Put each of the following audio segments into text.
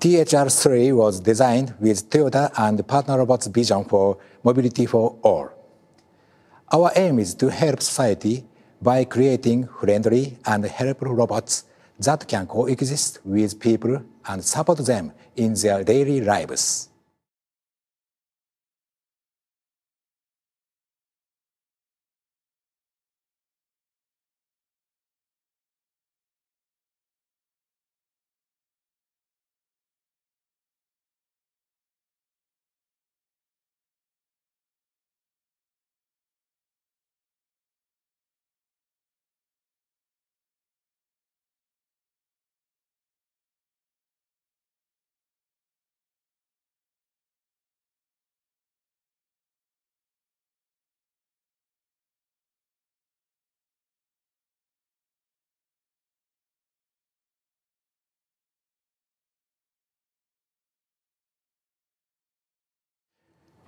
T-HR3 was designed with Toyota and partner robots' vision for mobility for all. Our aim is to help society by creating friendly and helpful robots that can coexist with people and support them in their daily lives.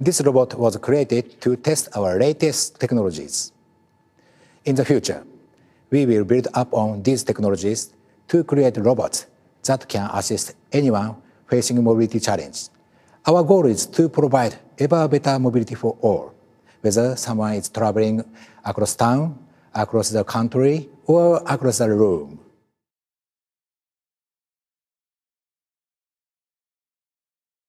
This robot was created to test our latest technologies. In the future, we will build up on these technologies to create robots that can assist anyone facing mobility challenges. Our goal is to provide ever better mobility for all, whether someone is traveling across town, across the country, or across the room.